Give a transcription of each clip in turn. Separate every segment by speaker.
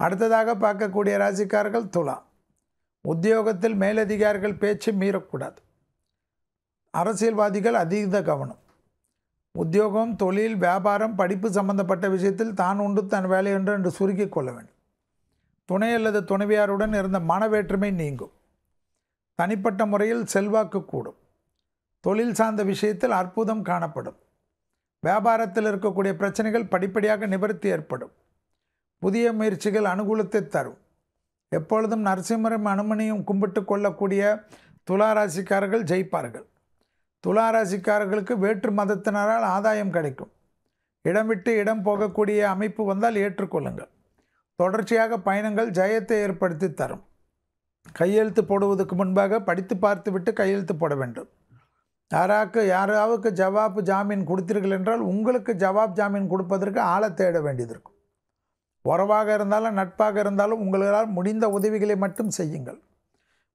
Speaker 1: அடுத்ததாக பார்க்கக்கூடிய ராசிக்காரர்கள் துலாம். உத்தியோகத்தில் மேலதிகாரிகள் பேச்சு மீறக்கூடாது. அரசியல்வாதிகள் அதீத கவனம். உத்தியோகம் தொழில் வியாபாரம் படிப்பு சம்பந்தப்பட்ட விஷயத்தில் தான் உண்டு தன் வேலை என்று என்று சுருக்கிக் கொள்ள வேண்டும். துணை அல்லது துணைவியாருடன் இருந்த மனவேற்றுமை நீங்கும். தனிப்பட்ட முறையில் செல்வாக்கு கூடும். தொழில் சார்ந்த விஷயத்தில் அற்புதம் காணப்படும். வியாபாரத்தில் இருக்கக்கூடிய பிரச்சனைகள் படிப்படியாக நிவர்த்தி ஏற்படும். புதிய முயற்சிகள் அனுகூலத்தை தரும். எப்பொழுதும் நரசிம்மரும் அனுமனையும் கும்பிட்டு கொள்ளக்கூடிய துளாராசிக்காரர்கள் ஜெயிப்பார்கள். துளாராசிக்காரர்களுக்கு வேற்று மதத்தினரால் ஆதாயம் கிடைக்கும். இடம் விட்டு இடம் போகக்கூடிய அமைப்பு வந்தால் ஏற்றுக்கொள்ளுங்கள். தொடர்ச்சியாக பயணங்கள் ஜெயத்தை ஏற்படுத்தி தரும். கையெழுத்து போடுவதற்கு முன்பாக படித்து பார்த்துவிட்டு கையெழுத்து போட வேண்டும். யாராக்கு யாராவுக்கு ஜவாப் ஜாமீன் கொடுத்தீர்கள் என்றால் உங்களுக்கு ஜவாப் ஜாமீன் கொடுப்பதற்கு ஆளை தேட வேண்டியது இருக்கும். உறவாக இருந்தாலும் நட்பாக இருந்தாலும் உங்களால் முடிந்த உதவிகளை மட்டும் செய்யுங்கள்.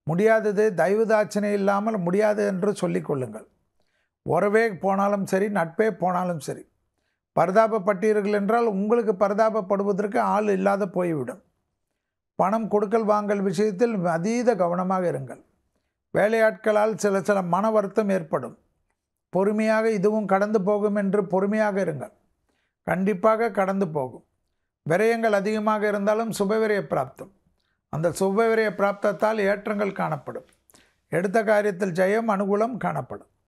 Speaker 1: முடியாதது தயவுதாட்சணை இல்லாமல் முடியாது என்று சொல்லிக்கொள்ளுங்கள் உறவே போனாலும் சரி நட்பே போனாலும் சரி. பரிதாபப்பட்டீர்கள் என்றால் உங்களுக்கு பரிதாபப்படுவதற்கு ஆள் இல்லாத போய்விடும். பணம் கொடுக்கல் வாங்கல் விஷயத்தில் அதீத கவனமாக இருங்கள். வேலையாட்களால் சில சில மன வருத்தம் ஏற்படும். பொறுமையாக இதுவும் கடந்து போகும் என்று பொறுமையாக இருங்கள். கண்டிப்பாக கடந்து போகும். விரயங்கள் அதிகமாக இருந்தாலும் சுபவிரய பிராப்தம். அந்த சுபவிரய பிராப்தத்தால் ஏற்றங்கள் காணப்படும். எடுத்த காரியத்தில் ஜெயம் அனுகூலம் காணப்படும்.